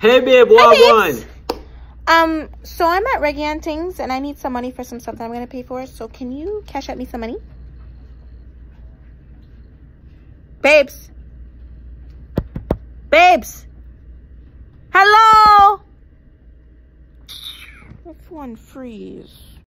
Hey, babe, what I one? Um, so I'm at Reggae Things and I need some money for some stuff that I'm going to pay for. So can you cash out me some money? Babes. Babes. Hello. If one freeze.